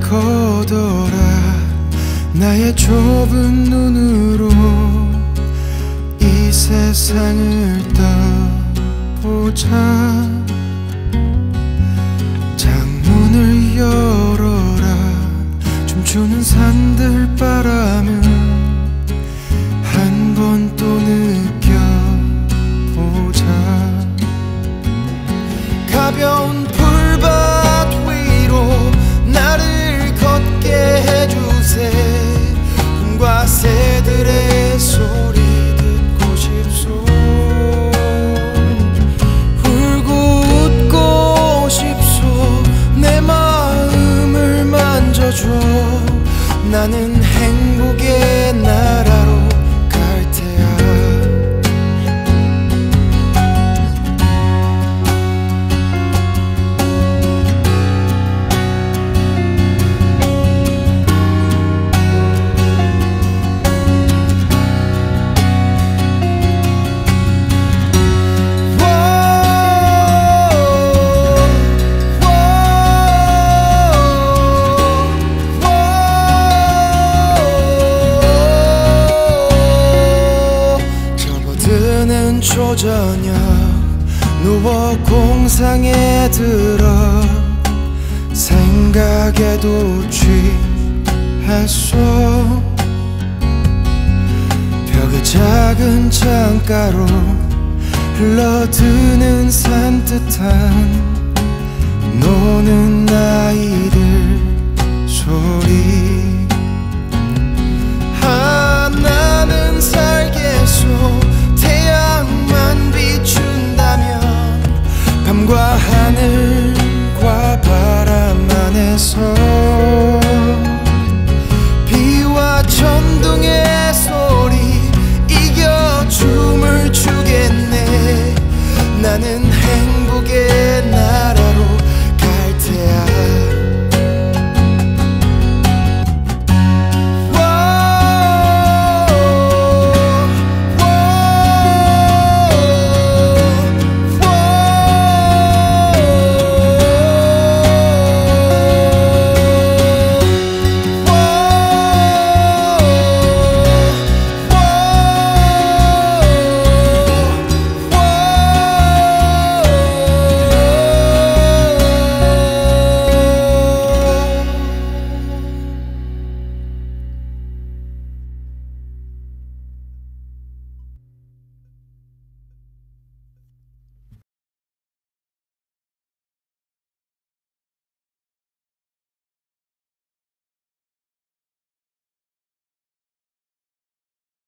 꺼더라. 나의 좁은 눈으로 만져줘. 나는 행복의 나 저녁 누워 공상에 들어 생각에도 취했소 벽의 작은 창가로 흘러드는 산뜻한 노는 아이들 this home